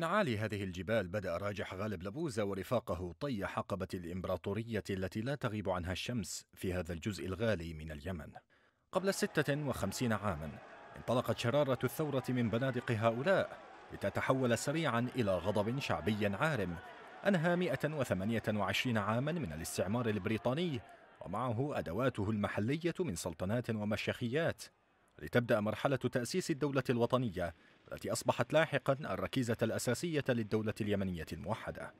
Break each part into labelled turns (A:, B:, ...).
A: من عالي هذه الجبال بدأ راجح غالب لبوزة ورفاقه طي حقبة الإمبراطورية التي لا تغيب عنها الشمس في هذا الجزء الغالي من اليمن. قبل ستة وخمسين عاما انطلقت شرارة الثورة من بنادق هؤلاء لتتحول سريعا إلى غضب شعبي عارم أنهى 128 عاما من الاستعمار البريطاني ومعه أدواته المحلية من سلطنات ومشيخيات. لتبدأ مرحلة تأسيس الدولة الوطنية التي أصبحت لاحقا الركيزة الأساسية للدولة اليمنية الموحدة.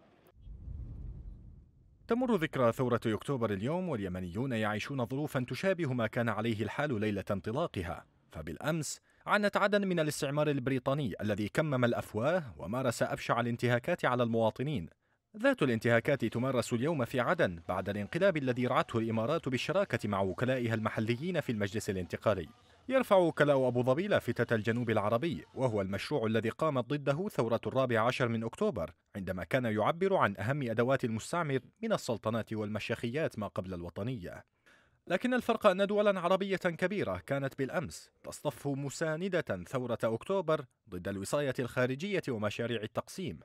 A: تمر ذكرى ثورة أكتوبر اليوم واليمنيون يعيشون ظروفا تشابه ما كان عليه الحال ليلة انطلاقها. فبالأمس عانت عدن من الاستعمار البريطاني الذي كمم الأفواه ومارس أبشع الانتهاكات على المواطنين. ذات الانتهاكات تمارس اليوم في عدن بعد الانقلاب الذي رعته الإمارات بالشراكة مع وكلائها المحليين في المجلس الانتقالي. يرفع وكلاء أبو ظبي لافتة الجنوب العربي وهو المشروع الذي قامت ضده ثورة الرابع عشر من أكتوبر عندما كان يعبر عن أهم أدوات المستعمر من السلطنات والمشيخيات ما قبل الوطنية. لكن الفرق أن دولا عربية كبيرة كانت بالأمس تصطف مساندة ثورة أكتوبر ضد الوصاية الخارجية ومشاريع التقسيم.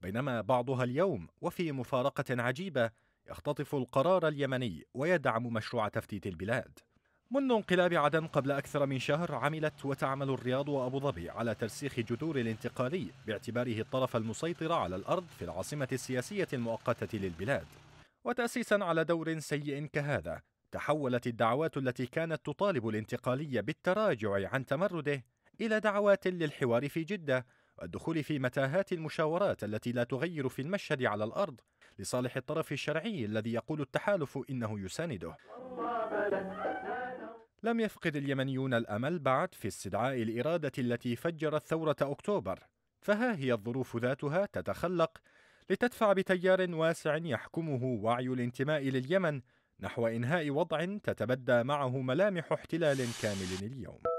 A: بينما بعضها اليوم وفي مفارقة عجيبة يختطف القرار اليمني ويدعم مشروع تفتيت البلاد. منذ انقلاب عدن قبل أكثر من شهر عملت وتعمل الرياض وأبو ظبي على ترسيخ جذور الانتقالي باعتباره الطرف المسيطر على الأرض في العاصمة السياسية المؤقتة للبلاد. وتأسيسا على دور سيء كهذا تحولت الدعوات التي كانت تطالب الانتقالي بالتراجع عن تمرده إلى دعوات للحوار في جدة والدخول في متاهات المشاورات التي لا تغير في المشهد على الأرض لصالح الطرف الشرعي الذي يقول التحالف إنه يسانده. لم يفقد اليمنيون الأمل بعد في استدعاء الإرادة التي فجرت ثورة أكتوبر فها هي الظروف ذاتها تتخلق لتدفع بتيار واسع يحكمه وعي الانتماء لليمن نحو إنهاء وضع تتبدى معه ملامح احتلال كامل اليوم.